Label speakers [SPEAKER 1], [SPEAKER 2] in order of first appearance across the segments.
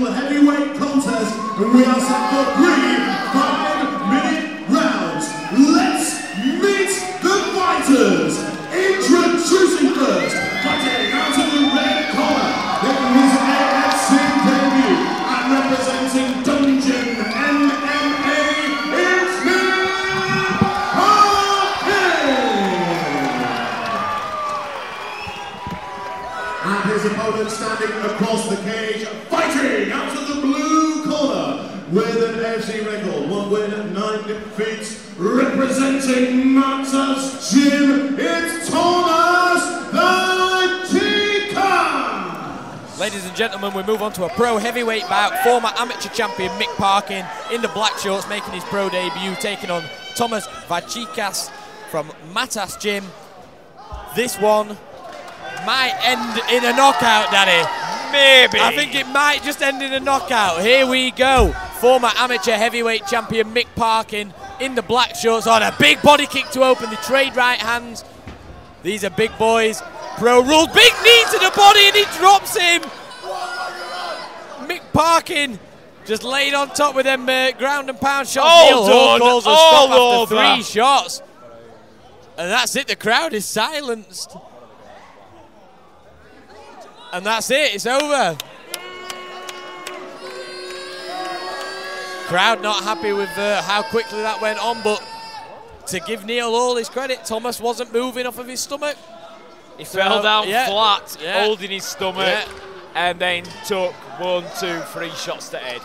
[SPEAKER 1] Heavyweight Contest, and we are set for three. And his opponent standing across the cage, fighting out of the blue corner with an AFC record, one win, nine defeats, representing Max's Gym, it's Thomas the!
[SPEAKER 2] Ladies and gentlemen, we move on to a pro heavyweight bout. Former amateur champion Mick Parkin in the black shorts making his pro debut, taking on Tomas Vaicikas from Matas Gym. This one might end in a knockout, Daddy.
[SPEAKER 3] Maybe.
[SPEAKER 2] I think it might just end in a knockout. Here we go. Former amateur heavyweight champion Mick Parkin in the black shorts on a big body kick to open the trade right hands. These are big boys. Pro rules. Big knee to the body and he drops him. Mick Parkin just laid on top with them uh, ground and pound shots.
[SPEAKER 3] All
[SPEAKER 2] Neil Hall
[SPEAKER 3] done,
[SPEAKER 2] calls a stop after
[SPEAKER 3] over.
[SPEAKER 2] three shots. And that's it. The crowd is silenced. And that's it. It's over. Crowd not happy with uh, how quickly that went on, but to give Neil all his credit, Tomas wasn't moving off of his stomach.
[SPEAKER 3] He
[SPEAKER 2] So,
[SPEAKER 3] fell down
[SPEAKER 2] yeah,
[SPEAKER 3] flat,
[SPEAKER 2] yeah.
[SPEAKER 3] holding his stomach,
[SPEAKER 2] Yeah.
[SPEAKER 3] and then took one, two, three shots to head.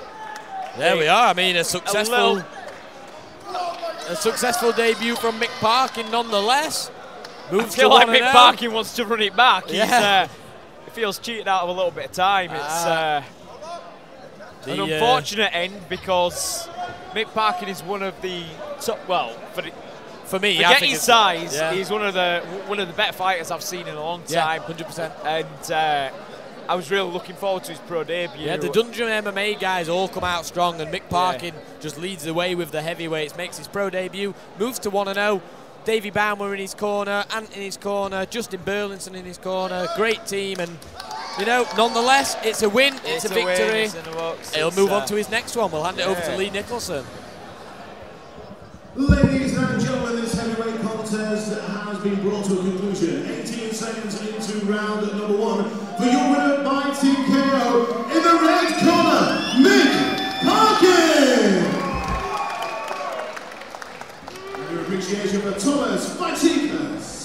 [SPEAKER 2] There we are. I mean, a
[SPEAKER 3] A
[SPEAKER 2] successful,
[SPEAKER 3] little,
[SPEAKER 2] a successful debut from Mick Parkin, nonetheless.
[SPEAKER 3] I
[SPEAKER 2] Moves
[SPEAKER 3] feel
[SPEAKER 2] to
[SPEAKER 3] like Mick Parkin wants to run it back. He's,
[SPEAKER 2] Yeah.
[SPEAKER 3] uh, feels cheated out of a little bit of time. It's
[SPEAKER 2] Ah.
[SPEAKER 3] uh, an
[SPEAKER 2] uh,
[SPEAKER 3] unfortunate end because Mick Parkin is one of the top. Well, for the,
[SPEAKER 2] For me, I
[SPEAKER 3] forget
[SPEAKER 2] think
[SPEAKER 3] his size,
[SPEAKER 2] yeah.
[SPEAKER 3] he's one of the one of the better fighters I've seen in a long time.
[SPEAKER 2] 100%.
[SPEAKER 3] And uh, I was really looking forward to his pro debut.
[SPEAKER 2] Yeah, the Dungeon MMA guys all come out strong, and Mick Parkin just leads the way with the heavyweights, makes his pro debut, moves to 1 0. Davey Baumer in his corner, Ant in his corner, Justin Burlinson in his corner. Great team, and you know, nonetheless, it's a win, it's, a
[SPEAKER 3] win,
[SPEAKER 2] victory.
[SPEAKER 3] it's in the books,
[SPEAKER 2] He'll move
[SPEAKER 3] uh,
[SPEAKER 2] on to his next one. We'll hand it over to. Lee Nicholson.
[SPEAKER 1] Ladies and gentlemen, this heavyweight contest has been brought to a conclusion. 18 seconds into round number one. For your winner by TKO appreciation for Tomas Vaicikas.